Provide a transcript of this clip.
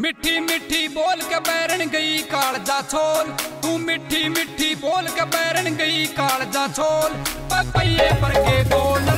मिठी मिठी बोल के बैरन गई कालजा छोल। तू मिठी मिठी बोल के बैरन गई कालजा छोल। पपैये पर के बोला।